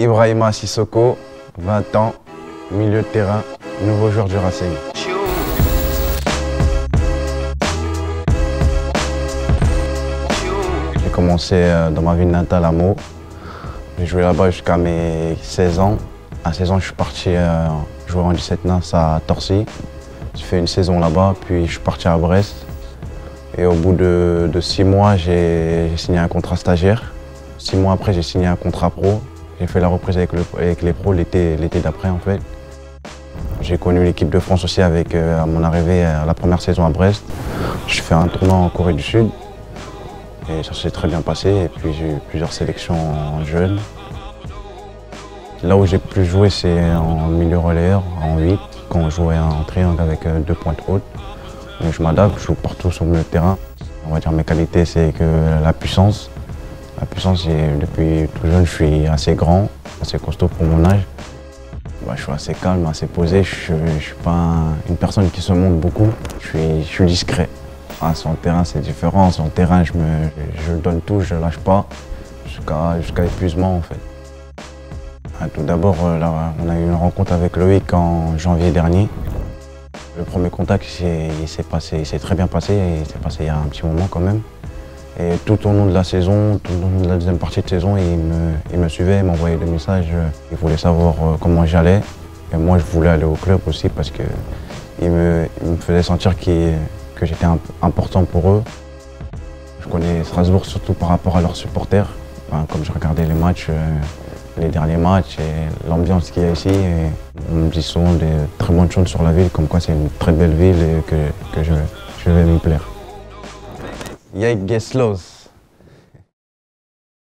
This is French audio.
Ibrahima Sissoko, 20 ans, milieu de terrain, nouveau joueur du Racing. J'ai commencé euh, dans ma ville natale à Meaux. J'ai joué là-bas jusqu'à mes 16 ans. À 16 ans, je suis parti euh, jouer en 17 Nas à Torcy. J'ai fait une saison là-bas, puis je suis parti à Brest. Et au bout de, de six mois, j'ai signé un contrat stagiaire. Six mois après, j'ai signé un contrat pro. J'ai fait la reprise avec, le- avec les pros l'été d'après en fait. J'ai connu l'équipe de France aussi avec euh, à mon arrivée à la première saison à Brest. J'ai fait un tournoi en Corée du Sud. Et ça s'est très bien passé. Et puis j'ai eu plusieurs sélections en jeunes. Là où j'ai plus joué, c'est en milieu relayeur, en 8, quand on jouait en triangle avec euh, deux pointes hautes. Je m'adapte, je joue partout sur le terrain. On va dire mes qualités, c'est que la puissance. La puissance, depuis tout jeune, je suis assez grand, assez costaud pour mon âge. Bah, je suis assez calme, assez posé. Je ne suis pas un- une personne qui se montre beaucoup. Je suis, discret. Ah, sur le terrain, c'est différent. Sur le terrain, je, donne tout, je ne lâche pas, jusqu'à épuisement en fait. Ah, Tout d'abord, euh, on a eu une rencontre avec Loïc en janvier dernier. Le premier contact, passé, il s'est très bien passé, il s'est passé il y a un petit moment quand même. Et tout au long de la saison, tout au long de la deuxième partie de saison, il me, il me suivait, il m'envoyait des messages, il voulait savoir euh, comment j'allais. Et moi, je voulais aller au club aussi parce que il me, il me faisait sentir que j'étais imp- important pour eux. Je connais Strasbourg surtout par rapport à leurs supporters. Enfin, comme je regardais les matchs, euh, les derniers matchs et l'ambiance qu'il y a ici, et on me dit souvent des très bonnes choses sur la ville, comme quoi c'est une très belle ville et que, je, je vais m'y plaire. Yeah, it gets slow.